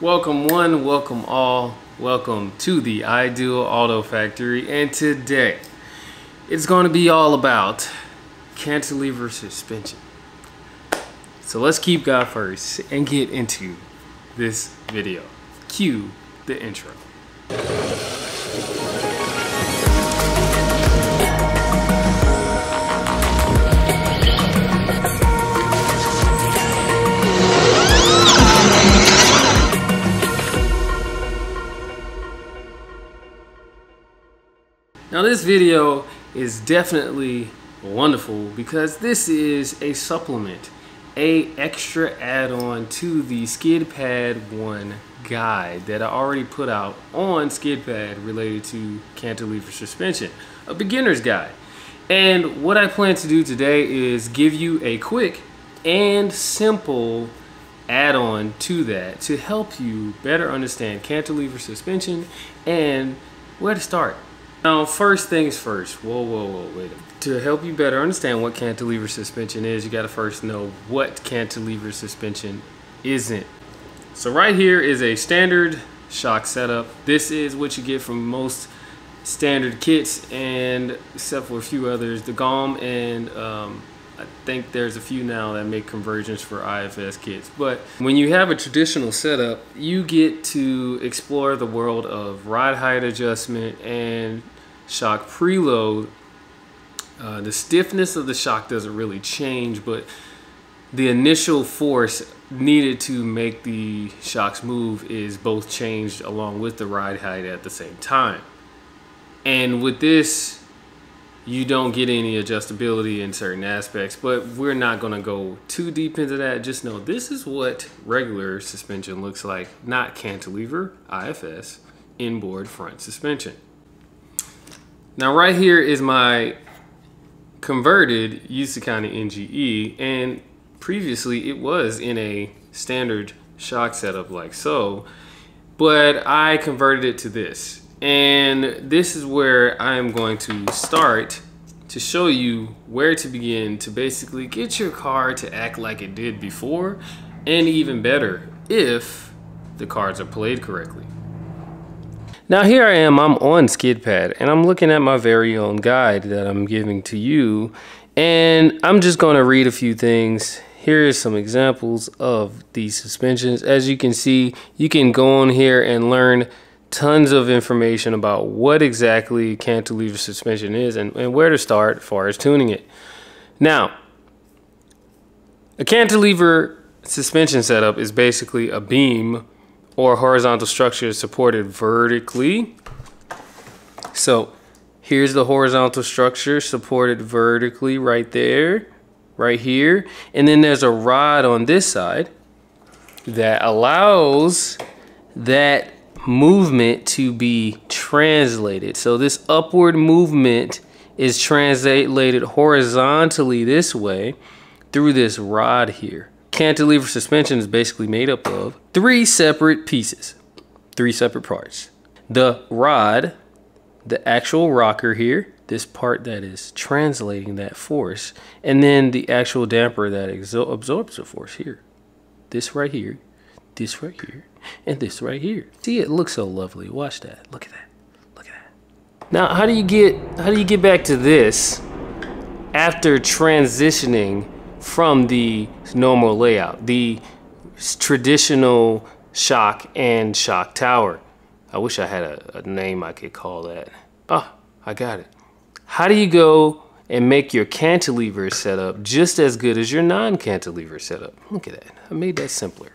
Welcome one, welcome all, welcome to the Ideal Auto Factory and today it's going to be all about cantilever suspension. So let's keep God first and get into this video. Cue the intro. Now this video is definitely wonderful because this is a supplement, a extra add-on to the SkidPad.one guide that I already put out on SkidPad related to cantilever suspension, a beginner's guide. And what I plan to do today is give you a quick and simple add-on to that to help you better understand cantilever suspension and where to start. Now, first things first. Whoa, whoa, whoa, wait. To help you better understand what cantilever suspension is, you gotta first know what cantilever suspension isn't. So right here is a standard shock setup. This is what you get from most standard kits and except for a few others, the GOM and um, I think there's a few now that make conversions for IFS kits. But when you have a traditional setup, you get to explore the world of ride height adjustment and shock preload. Uh, the stiffness of the shock doesn't really change, but the initial force needed to make the shocks move is both changed along with the ride height at the same time. And with this you don't get any adjustability in certain aspects, but we're not going to go too deep into that. Just know this is what regular suspension looks like, not cantilever, IFS, inboard front suspension. Now right here is my converted Yaesu NGE, and previously it was in a standard shock setup like so, but I converted it to this. And this is where I'm going to start to show you where to begin to basically get your car to act like it did before and even better if the cards are played correctly. Now here I am, I'm on SkidPad and I'm looking at my very own guide that I'm giving to you and I'm just going to read a few things. Here are some examples of these suspensions. As you can see, you can go on here and learn tons of information about what exactly cantilever suspension is and, and where to start as far as tuning it. Now, a cantilever suspension setup is basically a beam or horizontal structure supported vertically. So here's the horizontal structure supported vertically right there, right here. And then there's a rod on this side that allows that movement to be translated. So this upward movement is translated horizontally this way through this rod here. Cantilever suspension is basically made up of three separate pieces, three separate parts. The rod, the actual rocker here, this part that is translating that force, and then the actual damper that absorbs the force here. This right here, this right here, and this right here. See, it looks so lovely. Watch that. Look at that. Look at that. Now, how do you get how do you get back to this after transitioning from the normal layout, the traditional shock and shock tower? I wish I had a, a name I could call that. Oh, I got it. How do you go and make your cantilever setup just as good as your non-cantilever setup? Look at that. I made that simpler.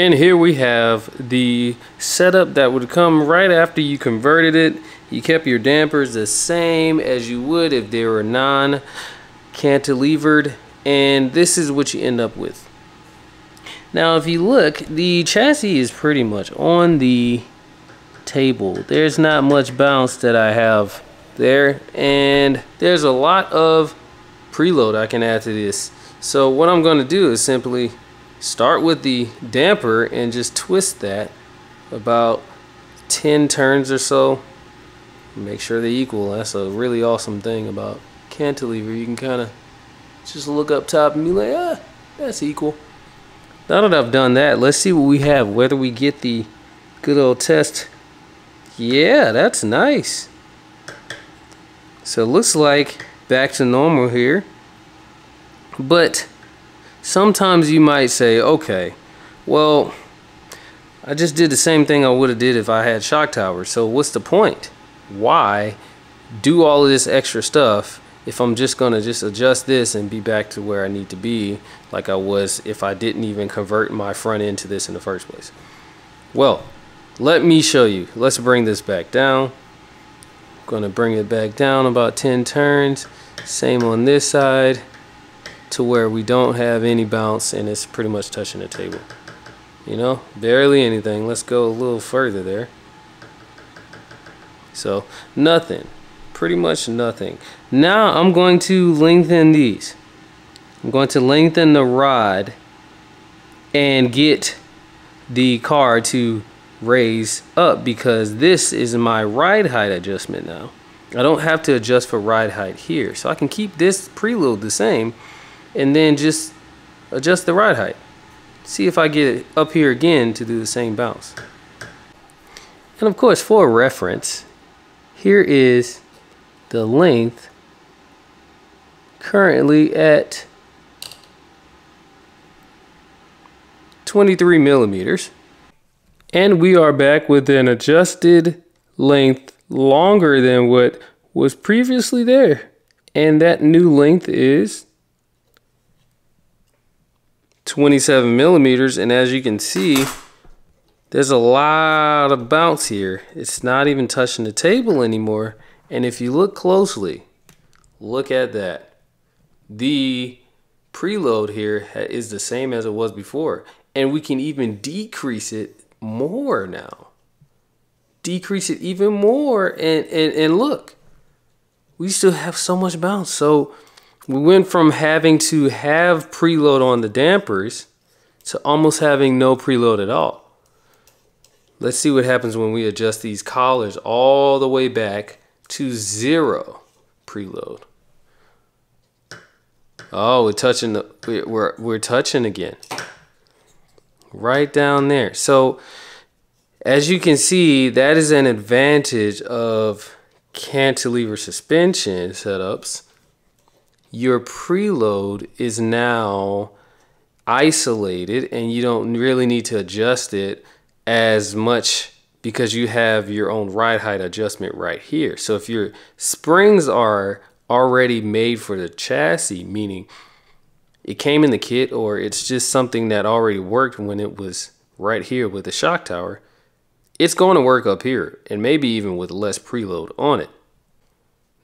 And here we have the setup that would come right after you converted it. You kept your dampers the same as you would if they were non-cantilevered. And this is what you end up with. Now, if you look, the chassis is pretty much on the table. There's not much bounce that I have there. And there's a lot of preload I can add to this. So what I'm going to do is simply start with the damper and just twist that about 10 turns or so make sure they equal that's a really awesome thing about cantilever you can kind of just look up top and be like ah that's equal now that I've done that, let's see what we have. Whether we get the good old test. Yeah, that's nice. So it looks like back to normal here. But sometimes you might say, okay, well, I just did the same thing I would have did if I had shock towers. So what's the point? Why do all of this extra stuff if I'm just going to just adjust this and be back to where I need to be like I was if I didn't even convert my front end to this in the first place. Well, let me show you. Let's bring this back down. I'm going to bring it back down about 10 turns. Same on this side to where we don't have any bounce and it's pretty much touching the table. You know, barely anything. Let's go a little further there. So, nothing. Pretty much nothing. Now I'm going to lengthen these. I'm going to lengthen the rod and get the car to raise up because this is my ride height adjustment now. I don't have to adjust for ride height here. So I can keep this preload the same and then just adjust the ride height. See if I get it up here again to do the same bounce. And of course, for reference, here is the length currently at 23 millimeters. And we are back with an adjusted length longer than what was previously there. And that new length is 27 millimeters and as you can see there's a lot of bounce here. It's not even touching the table anymore and if you look closely look at that. The preload here is the same as it was before and we can even decrease it more now. Decrease it even more and and, and look we still have so much bounce. So we went from having to have preload on the dampers to almost having no preload at all. Let's see what happens when we adjust these collars all the way back to zero preload. Oh, we're touching the we're we're touching again. Right down there. So as you can see, that is an advantage of cantilever suspension setups your preload is now isolated and you don't really need to adjust it as much because you have your own ride height adjustment right here. So if your springs are already made for the chassis, meaning it came in the kit or it's just something that already worked when it was right here with the shock tower, it's going to work up here and maybe even with less preload on it.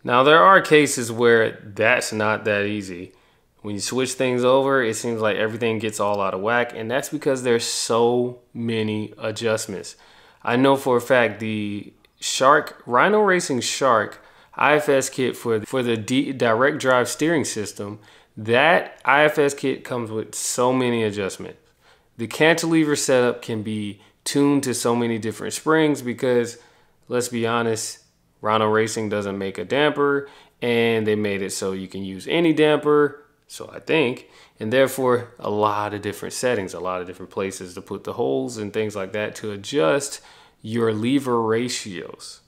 Now, there are cases where that's not that easy. When you switch things over, it seems like everything gets all out of whack, and that's because there's so many adjustments. I know for a fact the Shark, Rhino Racing Shark IFS kit for, for the D, direct drive steering system, that IFS kit comes with so many adjustments. The cantilever setup can be tuned to so many different springs because, let's be honest, Rhino Racing doesn't make a damper and they made it so you can use any damper, so I think, and therefore a lot of different settings, a lot of different places to put the holes and things like that to adjust your lever ratios.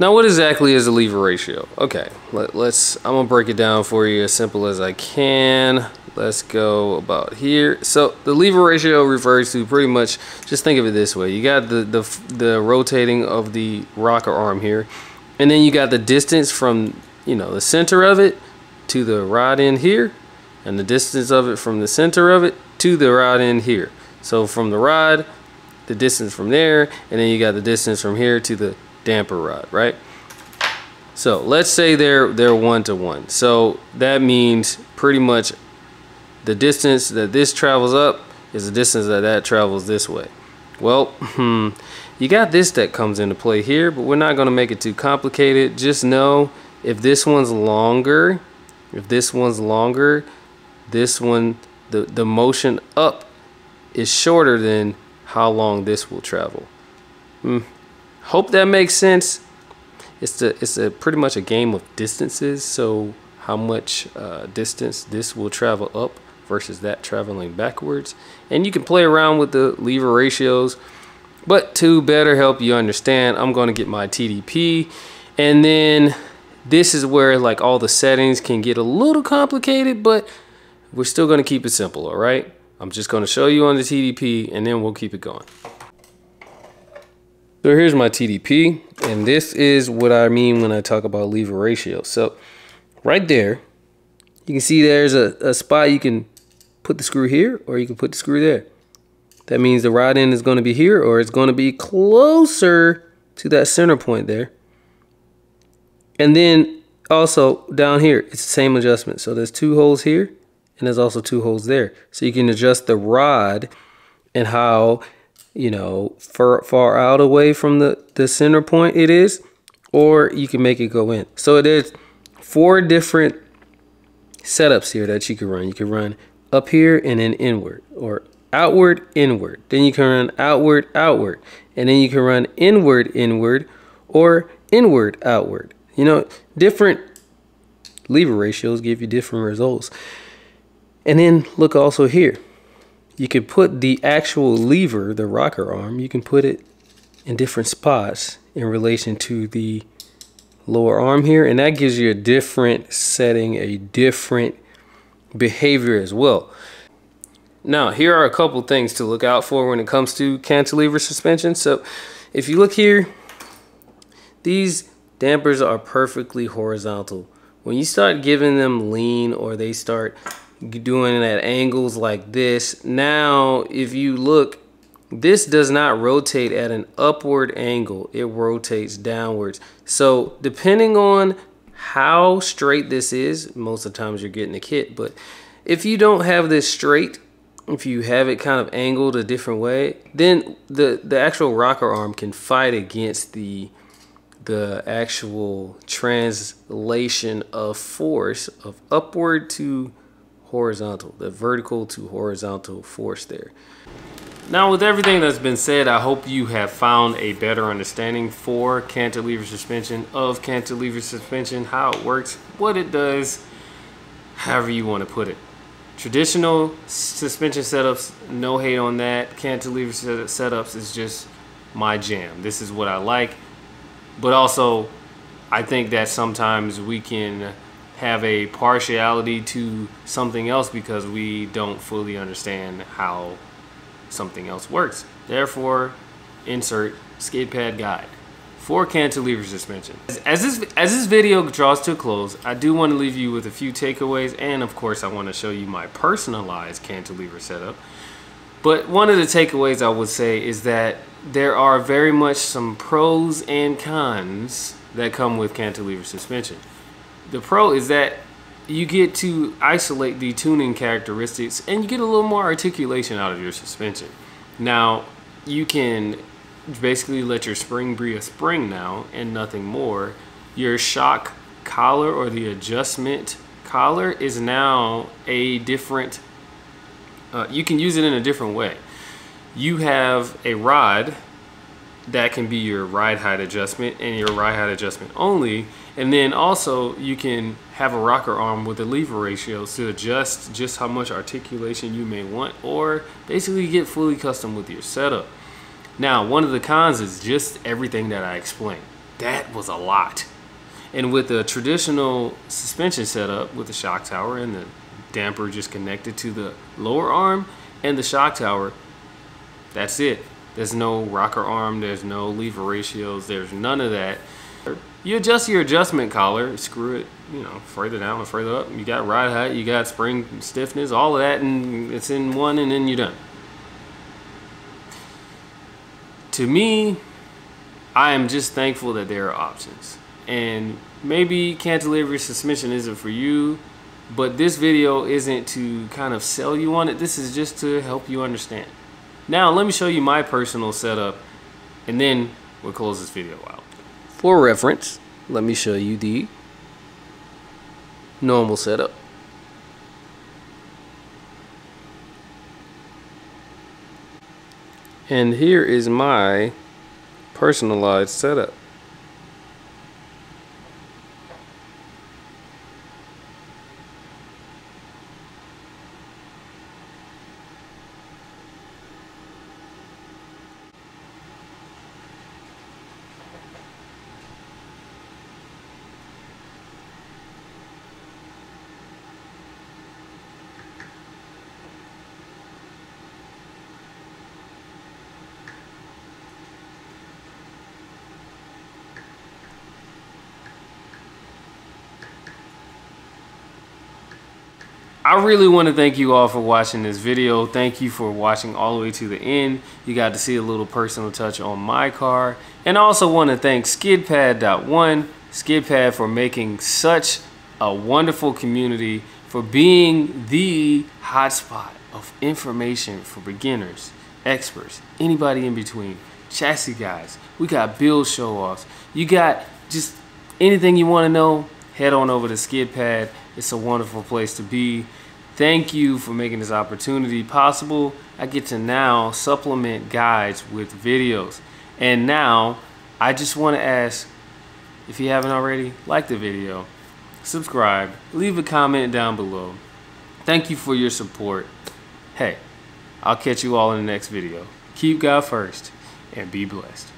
Now what exactly is a lever ratio? Okay, let, us I'm gonna break it down for you as simple as I can. Let's go about here. So the lever ratio refers to pretty much, just think of it this way. You got the, the, the rotating of the rocker arm here. And then you got the distance from, you know, the center of it to the rod end here. And the distance of it from the center of it to the rod end here. So from the rod, the distance from there, and then you got the distance from here to the damper rod, right? So let's say they're they're one to one. So that means pretty much the distance that this travels up is the distance that that travels this way. Well, hmm, you got this that comes into play here, but we're not going to make it too complicated. Just know if this one's longer, if this one's longer, this one, the, the motion up is shorter than how long this will travel. Hmm. Hope that makes sense. It's the it's a pretty much a game of distances. So how much uh, distance this will travel up versus that traveling backwards. And you can play around with the lever ratios. But to better help you understand, I'm going to get my TDP. And then this is where like all the settings can get a little complicated, but we're still going to keep it simple, all right? I'm just going to show you on the TDP and then we'll keep it going. So here's my TDP, and this is what I mean when I talk about lever ratio. So right there, you can see there's a, a spot you can put the screw here or you can put the screw there. That means the rod end is going to be here or it's going to be closer to that center point there. And then also down here, it's the same adjustment. So there's two holes here and there's also two holes there. So you can adjust the rod and how you know, far, far out away from the, the center point it is, or you can make it go in. So there's four different setups here that you can run. You can run up here and then inward, or outward, inward. Then you can run outward, outward. And then you can run inward, inward, or inward, outward. You know, different lever ratios give you different results. And then look also here you can put the actual lever, the rocker arm, you can put it in different spots in relation to the lower arm here. And that gives you a different setting, a different behavior as well. Now, here are a couple things to look out for when it comes to cantilever suspension. So if you look here, these dampers are perfectly horizontal. When you start giving them lean or they start doing it at angles like this. Now, if you look, this does not rotate at an upward angle. It rotates downwards. So depending on how straight this is, most of the times you're getting a kit, but if you don't have this straight, if you have it kind of angled a different way, then the, the actual rocker arm can fight against the the actual translation of force of upward to horizontal, the vertical to horizontal force there. Now with everything that's been said, I hope you have found a better understanding for cantilever suspension, of cantilever suspension, how it works, what it does, however you want to put it. Traditional suspension setups, no hate on that. Cantilever setups is just my jam. This is what I like. But also, I think that sometimes we can have a partiality to something else because we don't fully understand how something else works. Therefore, insert SkidPad guide for cantilever suspension. As this, as this video draws to a close, I do want to leave you with a few takeaways and of course I want to show you my personalized cantilever setup. But one of the takeaways I would say is that there are very much some pros and cons that come with cantilever suspension the pro is that you get to isolate the tuning characteristics and you get a little more articulation out of your suspension. Now, you can basically let your spring be a spring now and nothing more. Your shock collar or the adjustment collar is now a different, uh, you can use it in a different way. You have a rod that can be your ride height adjustment and your ride height adjustment only and then also you can have a rocker arm with a lever ratio to adjust just how much articulation you may want or basically get fully custom with your setup. Now, one of the cons is just everything that I explained. That was a lot. And with the traditional suspension setup with the shock tower and the damper just connected to the lower arm and the shock tower, that's it. There's no rocker arm, there's no lever ratios, there's none of that. You adjust your adjustment collar, screw it, you know, further down or further up. You got ride height, you got spring stiffness, all of that, and it's in one, and then you're done. To me, I am just thankful that there are options. And maybe cantilever suspension isn't for you, but this video isn't to kind of sell you on it. This is just to help you understand. Now, let me show you my personal setup, and then we'll close this video out. For reference, let me show you the normal setup. And here is my personalized setup. I really want to thank you all for watching this video. Thank you for watching all the way to the end. You got to see a little personal touch on my car. And I also want to thank SkidPad.one, SkidPad for making such a wonderful community, for being the hotspot of information for beginners, experts, anybody in between, chassis guys. We got build show-offs. You got just anything you want to know, head on over to SkidPad. It's a wonderful place to be. Thank you for making this opportunity possible. I get to now supplement guides with videos. And now, I just want to ask, if you haven't already, like the video, subscribe, leave a comment down below. Thank you for your support. Hey, I'll catch you all in the next video. Keep God first and be blessed.